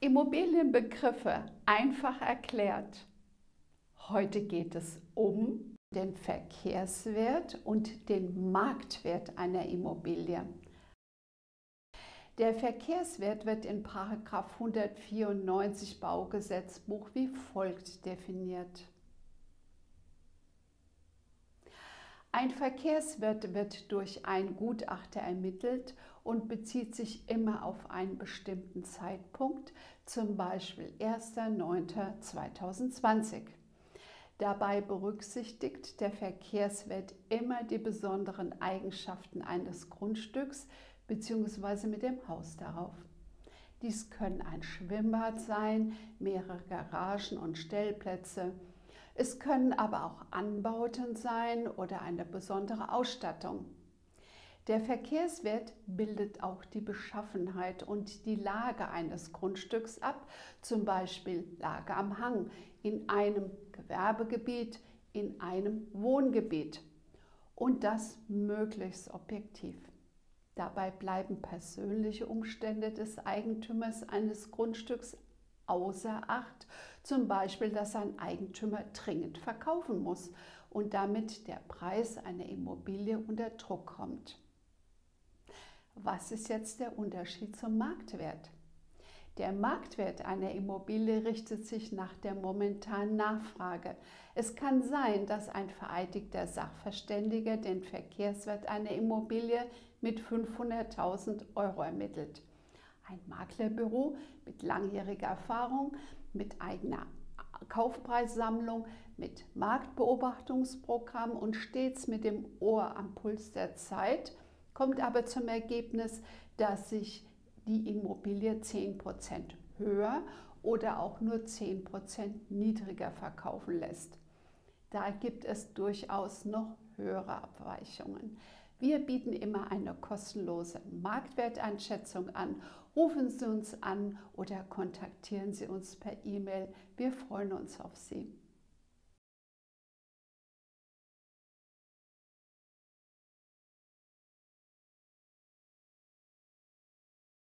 Immobilienbegriffe einfach erklärt. Heute geht es um den Verkehrswert und den Marktwert einer Immobilie. Der Verkehrswert wird in 194 Baugesetzbuch wie folgt definiert. Ein Verkehrswert wird durch einen Gutachter ermittelt und bezieht sich immer auf einen bestimmten Zeitpunkt, zum Beispiel 1.9.2020. Dabei berücksichtigt der Verkehrswert immer die besonderen Eigenschaften eines Grundstücks bzw. mit dem Haus darauf. Dies können ein Schwimmbad sein, mehrere Garagen und Stellplätze, es können aber auch Anbauten sein oder eine besondere Ausstattung. Der Verkehrswert bildet auch die Beschaffenheit und die Lage eines Grundstücks ab, zum Beispiel Lage am Hang, in einem Gewerbegebiet, in einem Wohngebiet. Und das möglichst objektiv. Dabei bleiben persönliche Umstände des Eigentümers eines Grundstücks außer Acht, zum Beispiel, dass ein Eigentümer dringend verkaufen muss und damit der Preis einer Immobilie unter Druck kommt. Was ist jetzt der Unterschied zum Marktwert? Der Marktwert einer Immobilie richtet sich nach der momentanen Nachfrage. Es kann sein, dass ein vereidigter Sachverständiger den Verkehrswert einer Immobilie mit 500.000 Euro ermittelt ein Maklerbüro mit langjähriger Erfahrung, mit eigener Kaufpreissammlung, mit Marktbeobachtungsprogramm und stets mit dem Ohr am Puls der Zeit, kommt aber zum Ergebnis, dass sich die Immobilie 10% höher oder auch nur 10% niedriger verkaufen lässt. Da gibt es durchaus noch höhere Abweichungen. Wir bieten immer eine kostenlose Marktwerteinschätzung an. Rufen Sie uns an oder kontaktieren Sie uns per E-Mail. Wir freuen uns auf Sie.